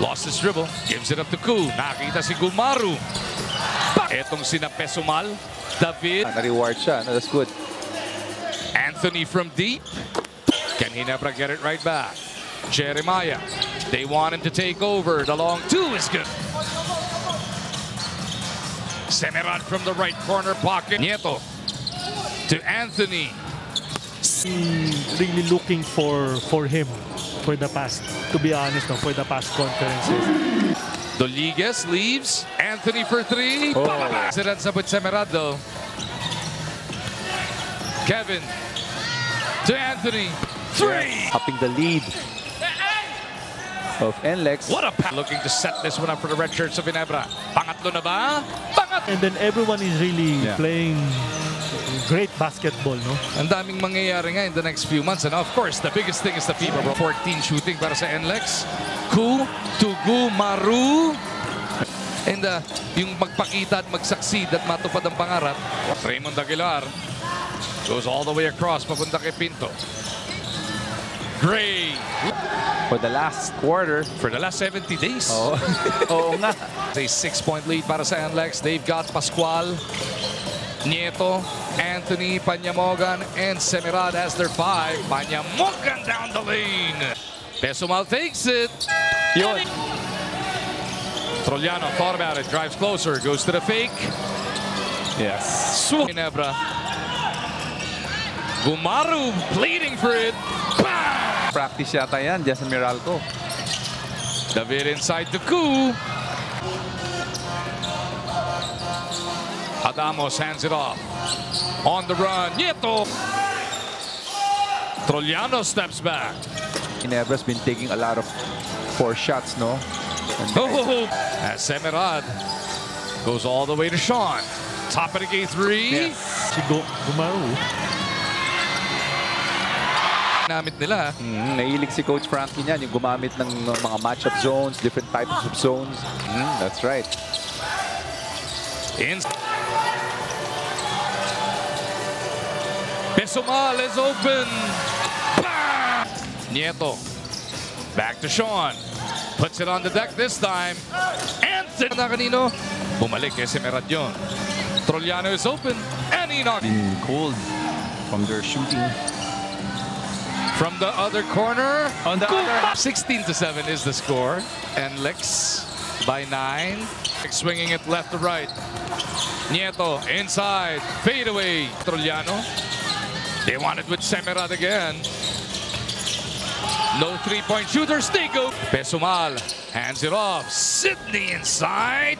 Lost his dribble. Gives it up to Cu. Nakita si Gumaru. Etong sina Pessumal. David. Ah, na-reward siya. No, that's good. Anthony from deep. Can he never get it right back? Jeremiah. They want him to take over. The long two is good. Semerad from the right corner pocket. Nieto to Anthony. really looking for for him for the past, to be honest, no, for the past conferences. Doliges leaves. Anthony for three. Oh. Sirat sabot Semerad though. Kevin to Anthony. Three. Upping the lead of NLEX. What a pass. Looking to set this one up for the red shirts of Ginebra. Pangatlo na ba? Pangat. And then everyone is really Yeah. playing great basketball, no? Ang daming mangyayari nga in the next few months. And of course, the biggest thing is the FIBA Bro. 14 shooting para sa NLEX. Ku, Tugu, Maru. And uh, yung magpakita at mag-succeed at matupad ang pangarap. Raymond Aguilar goes all the way across papunta kay Pinto. Gray For the last quarter. for the last 70 days. Oo. Oo nga. A six-point lead para sa NLEX. They've got Pascual, Nieto, Anthony, Paniamogan, and Semerad as their five. Paniamogan down the lane. Pessumal takes it. Yun. Trollano thought about it, drives closer, goes to the fake. Yes. Swoop. Ginebra. Gumaru pleading for it. Bang! Practice yata yan, Jason Miralco. David inside the Cu. Adamos hands it off. On the run, Nieto. Trollano steps back. Ginebra's been taking a lot of four shots, no? And Oh, as Semerad goes all the way to Sean. Top of the gate three. Si Go Gumaru. Namit nila. Mm, nahilig si Coach Frankie niyan, yung gumamit ng mga matchup zones, different types of zones. Mm, that's right. In. Pessumal is open. Bang! Nieto. Back to Sean. Puts it on the deck this time. Anthony na kanino. Bumalik eh, kay Semerad yun. Trollano is open. And he knocked been cold from their shooting. from the other corner. On the other- 16 to 7 is the score. NLEX by 9. Swinging it left to right. Nieto inside. Fade away. Trollano. They want it with Semerad again. No three-point shooters. They go. Pessumal hands it off. Sydney inside.